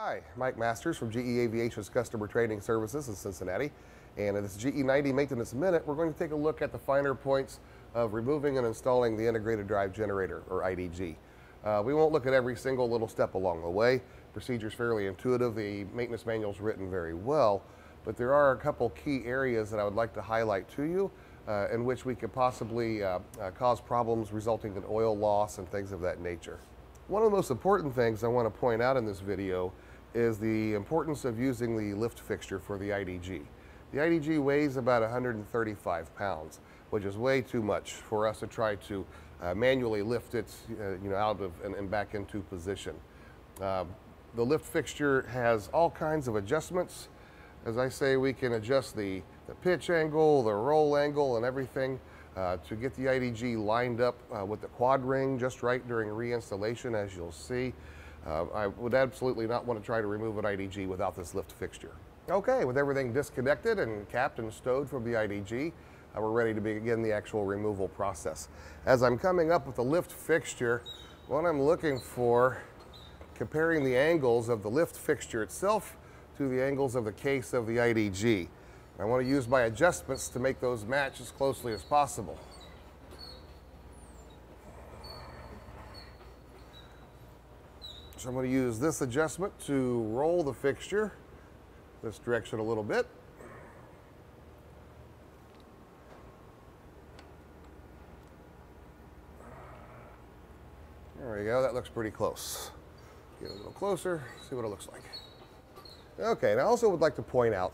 Hi, Mike Masters from GE Aviation's Customer Training Services in Cincinnati. And in this GE90 Maintenance Minute, we're going to take a look at the finer points of removing and installing the Integrated Drive Generator, or IDG. Uh, we won't look at every single little step along the way. Procedure's fairly intuitive. The maintenance manual's written very well. But there are a couple key areas that I would like to highlight to you uh, in which we could possibly uh, uh cause problems resulting in oil loss and things of that nature. One of the most important things I want to point out in this video is the importance of using the lift fixture for the IDG. The IDG weighs about 135 pounds, which is way too much for us to try to uh, manually lift it uh, you know, out of and, and back into position. Uh, the lift fixture has all kinds of adjustments. As I say, we can adjust the, the pitch angle, the roll angle, and everything uh, to get the IDG lined up uh, with the quad ring just right during reinstallation, as you'll see. Uh, I would absolutely not want to try to remove an IDG without this lift fixture. Okay, with everything disconnected and capped and stowed from the IDG, uh, we're ready to begin the actual removal process. As I'm coming up with the lift fixture, what I'm looking for, comparing the angles of the lift fixture itself to the angles of the case of the IDG. I want to use my adjustments to make those match as closely as possible. I'm going to use this adjustment to roll the fixture this direction a little bit. There we go, that looks pretty close. Get a little closer, see what it looks like. Okay, and I also would like to point out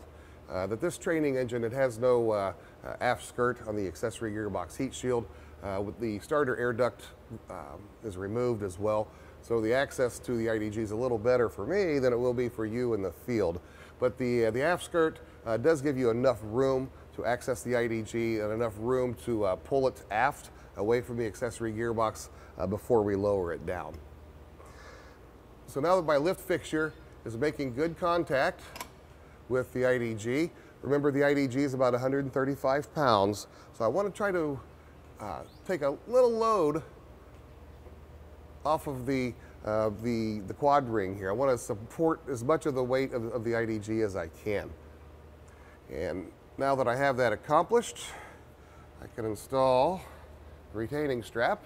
uh, that this training engine, it has no uh, uh, aft skirt on the accessory gearbox heat shield. Uh, with the starter air duct um, is removed as well. So the access to the IDG is a little better for me than it will be for you in the field. But the, uh, the aft skirt uh, does give you enough room to access the IDG and enough room to pull it aft away from the accessory gearbox before we lower it down. So now that my lift fixture is making good contact with the IDG. Remember the IDG is about 135 pounds, so I want to try to uh, take a little load off of the, uh, the, the quad ring here. I want to support as much of the weight of, of the IDG as I can. And now that I have that accomplished, I can install the retaining strap.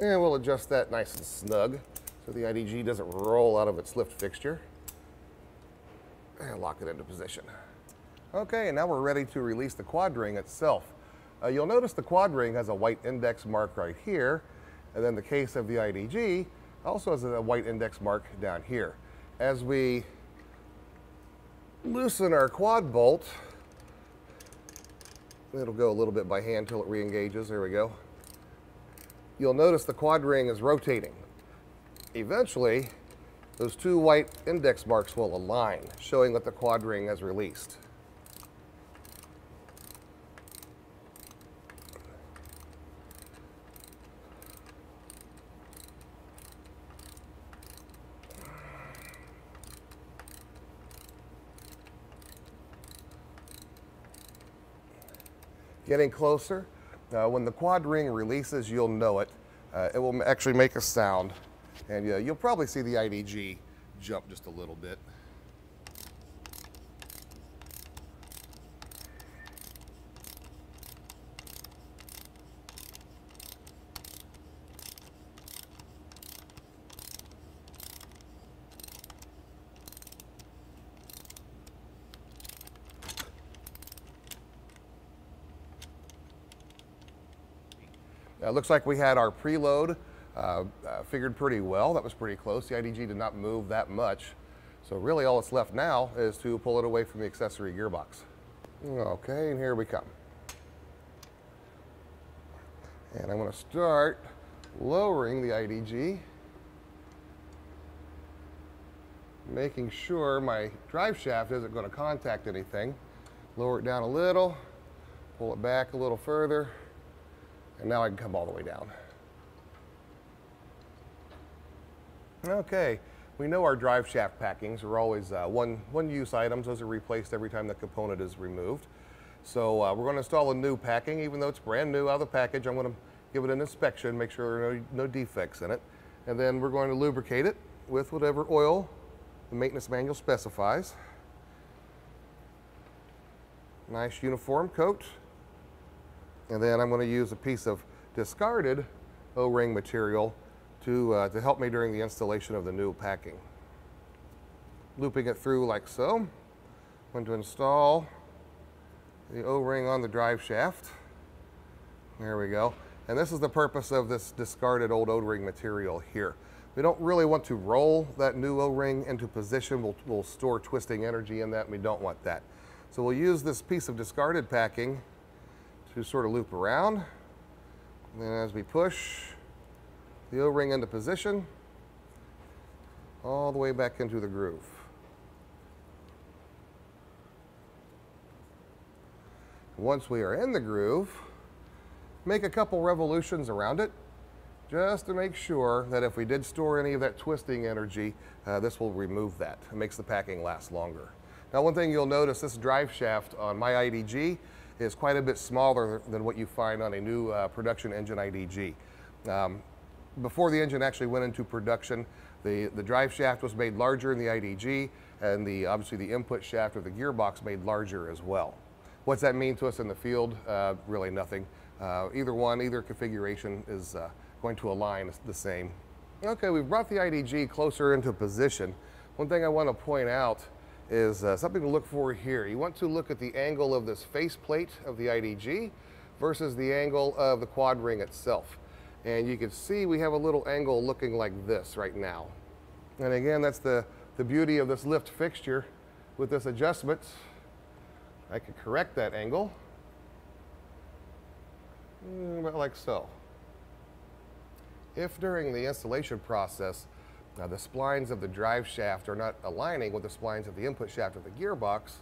And we'll adjust that nice and snug so the IDG doesn't roll out of its lift fixture. And lock it into position. Okay, and now we're ready to release the quad ring itself. Uh, you'll notice the quad ring has a white index mark right here, and then the case of the IDG also has a white index mark down here. As we loosen our quad bolt, it'll go a little bit by hand until it re-engages. There we go you'll notice the quad ring is rotating. Eventually, those two white index marks will align, showing that the quad ring has released. Getting closer, uh, when the quad ring releases, you'll know it. Uh, it will actually make a sound, and uh, you'll probably see the IDG jump just a little bit. It looks like we had our preload uh, uh, figured pretty well. That was pretty close. The IDG did not move that much. So really all that's left now is to pull it away from the accessory gearbox. Okay, and here we come. And I'm going to start lowering the IDG, making sure my drive shaft isn't going to contact anything. Lower it down a little, pull it back a little further, and now I can come all the way down. Okay, we know our drive shaft packings are always uh, one, one use items. Those are replaced every time the component is removed. So uh, we're going to install a new packing, even though it's brand new out of the package. I'm going to give it an inspection, make sure there are no, no defects in it. And then we're going to lubricate it with whatever oil the maintenance manual specifies. Nice uniform coat. And then I'm going to use a piece of discarded O-ring material to, uh, to help me during the installation of the new packing. Looping it through like so. Going to install the O-ring on the drive shaft. There we go. And this is the purpose of this discarded old O-ring material here. We don't really want to roll that new O-ring into position. We'll, we'll store twisting energy in that and we don't want that. So we'll use this piece of discarded packing to sort of loop around. And then as we push the O-ring into position, all the way back into the groove. Once we are in the groove, make a couple revolutions around it just to make sure that if we did store any of that twisting energy, uh, this will remove that. It makes the packing last longer. Now one thing you'll notice, this drive shaft on my IDG is quite a bit smaller than what you find on a new uh, production engine IDG. Um, before the engine actually went into production, the, the drive shaft was made larger in the IDG and the, obviously the input shaft of the gearbox made larger as well. What's that mean to us in the field? Uh, really nothing. Uh, either one, either configuration is uh, going to align the same. Okay, we've brought the IDG closer into position. One thing I want to point out is uh, something to look for here. You want to look at the angle of this faceplate of the IDG versus the angle of the quad ring itself. And you can see we have a little angle looking like this right now. And again, that's the, the beauty of this lift fixture with this adjustment. I can correct that angle, mm, about like so. If during the installation process, uh, the splines of the drive shaft are not aligning with the splines of the input shaft of the gearbox,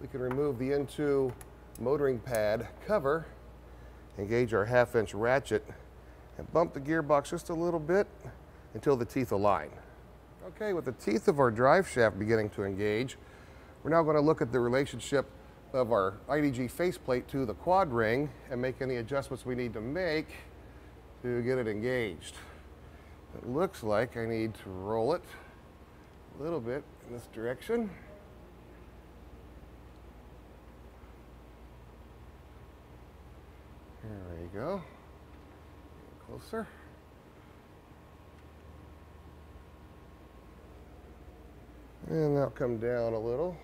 we can remove the N2 motoring pad cover, engage our half inch ratchet, and bump the gearbox just a little bit until the teeth align. Okay, with the teeth of our drive shaft beginning to engage, we're now going to look at the relationship of our IDG faceplate to the quad ring and make any adjustments we need to make to get it engaged. It looks like I need to roll it a little bit in this direction. There we go. Closer. And now come down a little.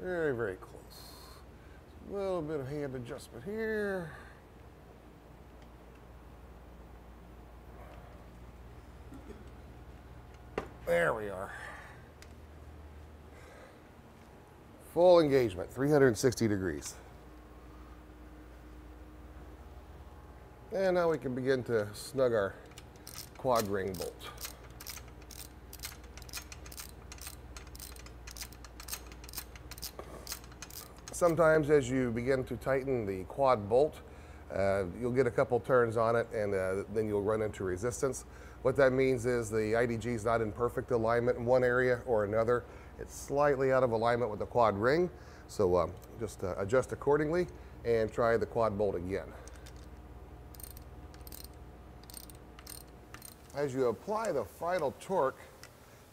Very, very close. A little bit of hand adjustment here. There we are. Full engagement, 360 degrees. And now we can begin to snug our quad ring bolt. Sometimes as you begin to tighten the quad bolt, uh, you'll get a couple turns on it and uh, then you'll run into resistance. What that means is the IDG is not in perfect alignment in one area or another. It's slightly out of alignment with the quad ring. So um, just uh, adjust accordingly and try the quad bolt again. As you apply the final torque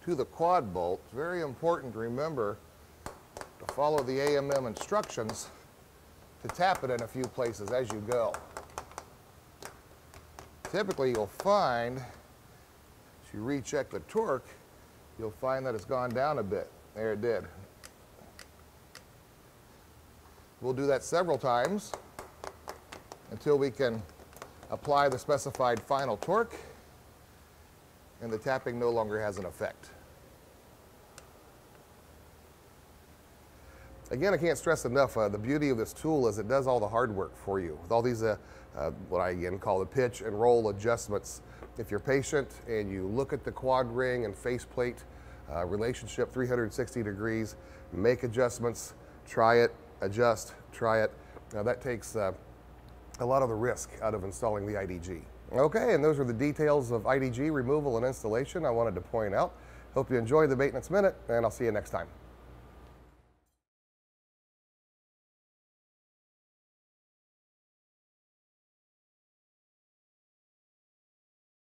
to the quad bolt, it's very important to remember to follow the AMM instructions to tap it in a few places as you go. Typically you'll find, as you recheck the torque, you'll find that it's gone down a bit. There it did. We'll do that several times until we can apply the specified final torque and the tapping no longer has an effect. Again, I can't stress enough, uh, the beauty of this tool is it does all the hard work for you. With all these, uh, uh, what I again call the pitch and roll adjustments, if you're patient and you look at the quad ring and faceplate uh, relationship 360 degrees, make adjustments, try it, adjust, try it. Now that takes uh, a lot of the risk out of installing the IDG. Okay, and those are the details of IDG removal and installation I wanted to point out. Hope you enjoyed the Maintenance Minute, and I'll see you next time.